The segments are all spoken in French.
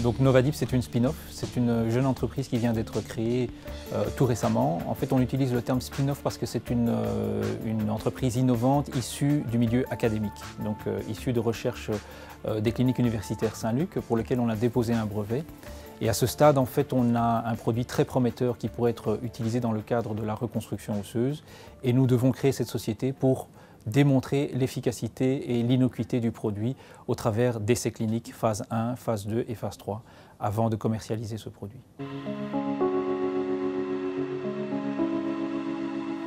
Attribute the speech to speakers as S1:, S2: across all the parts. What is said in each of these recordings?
S1: Donc Novadip, c'est une spin-off, c'est une jeune entreprise qui vient d'être créée euh, tout récemment. En fait, on utilise le terme spin-off parce que c'est une, euh, entreprise innovante issue du milieu académique, donc euh, issue de recherche des cliniques universitaires Saint-Luc, pour lequel on a déposé un brevet. Et à ce stade, en fait, on a un produit très prometteur qui pourrait être utilisé dans le cadre de la reconstruction osseuse. Et nous devons créer cette société pour démontrer l'efficacité et l'innocuité du produit au travers d'essais cliniques phase 1, phase 2 et phase 3 avant de commercialiser ce produit.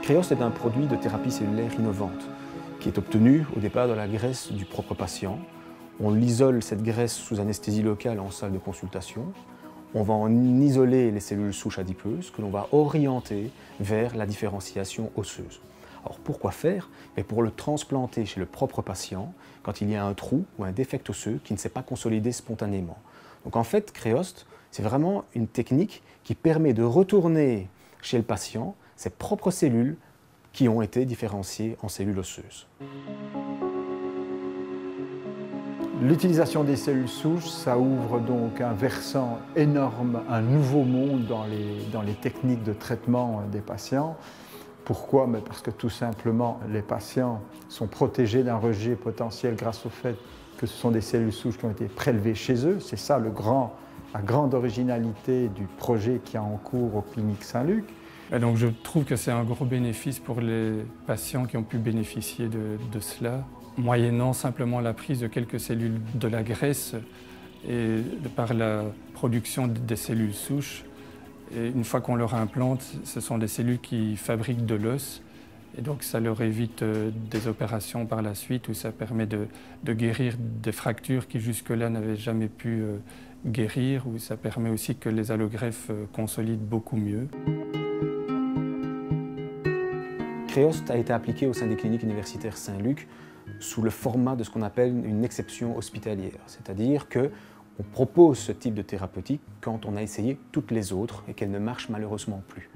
S2: Créos est un produit de thérapie cellulaire innovante qui est obtenu au départ de la graisse du propre patient. On isole cette graisse sous anesthésie locale en salle de consultation. On va en isoler les cellules souches adipeuses que l'on va orienter vers la différenciation osseuse. Alors pourquoi faire? Mais Pour le transplanter chez le propre patient quand il y a un trou ou un défect osseux qui ne s'est pas consolidé spontanément. Donc en fait, Créost, c'est vraiment une technique qui permet de retourner chez le patient ses propres cellules qui ont été différenciées en cellules osseuses.
S3: L'utilisation des cellules souches, ça ouvre donc un versant énorme, un nouveau monde dans les, dans les techniques de traitement des patients. Pourquoi? Mais Parce que tout simplement, les patients sont protégés d'un rejet potentiel grâce au fait que ce sont des cellules souches qui ont été prélevées chez eux. C'est ça le grand, la grande originalité du projet qui est en cours aux cliniques Saint-Luc.
S4: donc je trouve que c'est un gros bénéfice pour les patients qui ont pu bénéficier de, de cela, moyennant simplement la prise de quelques cellules de la graisse et par la production des cellules souches une fois qu'on leur implante, ce sont des cellules qui fabriquent de l'os. Et donc ça leur évite euh, des opérations par la suite où ça permet de, guérir des fractures qui jusque-là n'avaient jamais pu euh, guérir, où ça permet aussi que les allogreffes euh, consolident beaucoup mieux.
S2: Créost a été appliqué au sein des cliniques universitaires Saint-Luc sous le format de ce qu'on appelle une exception hospitalière, c'est-à-dire que on propose ce type de thérapeutique quand on a essayé toutes les autres et qu'elles ne marchent malheureusement plus.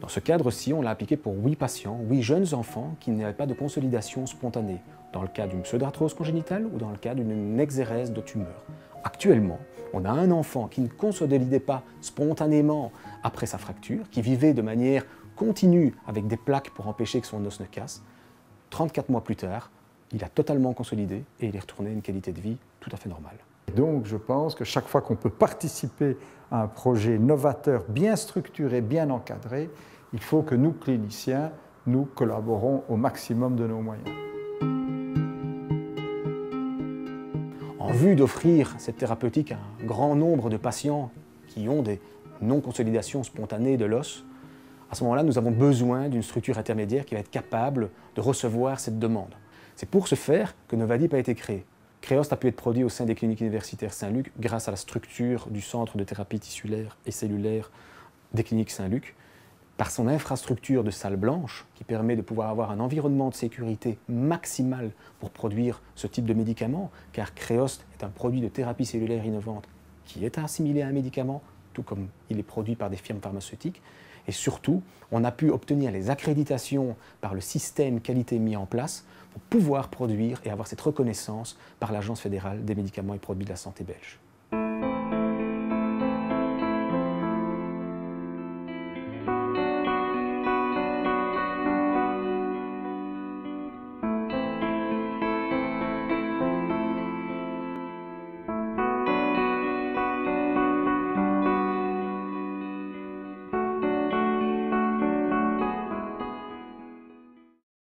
S2: Dans ce cadre-ci, on l'a appliqué pour 8 patients, 8 jeunes enfants qui n'avaient pas de consolidation spontanée, dans le cas d'une pseudarthrose congénitale ou dans le cas d'une exérèse de tumeur. Actuellement, on a un enfant qui ne consolidait pas spontanément après sa fracture, qui vivait de manière continue avec des plaques pour empêcher que son os ne casse. 34 mois plus tard, il a totalement consolidé et il est retourné à une qualité de vie tout à fait normale.
S3: Donc je pense que chaque fois qu'on peut participer à un projet novateur, bien structuré, bien encadré, il faut que nous, cliniciens, nous collaborons au maximum de nos moyens.
S2: En vue d'offrir cette thérapeutique à un grand nombre de patients qui ont des non-consolidations spontanées de l'os, à ce moment-là, nous avons besoin d'une structure intermédiaire qui va être capable de recevoir cette demande. C'est pour ce faire que Novadip a été créé. Créost a pu être produit au sein des cliniques universitaires Saint-Luc grâce à la structure du centre de thérapie tissulaire et cellulaire des cliniques Saint-Luc, par son infrastructure de salle blanche qui permet de pouvoir avoir un environnement de sécurité maximal pour produire ce type de médicament, car Créost est un produit de thérapie cellulaire innovante qui est assimilé à un médicament, tout comme il est produit par des firmes pharmaceutiques. Et surtout, on a pu obtenir les accréditations par le système qualité mis en place pour pouvoir produire et avoir cette reconnaissance par l'Agence fédérale des médicaments et produits de la santé belge.